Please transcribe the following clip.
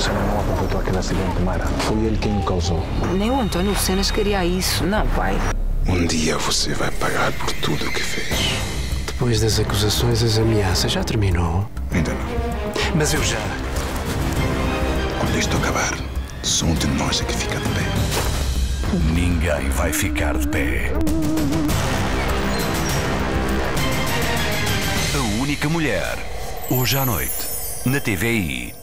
Lucena não aproveitou aquele acidente, Mara. Foi ele quem o causou. Nem o Antônio Lucenas queria isso, não, pai. Um dia você vai pagar por tudo o que fez. Depois das acusações, as ameaças já terminou. Ainda não. Mas eu já. Quando isto acabar, só um de nós é que fica de pé. Ninguém vai ficar de pé. A única mulher. Hoje à noite, na TVI.